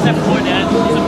Joseph Fournette.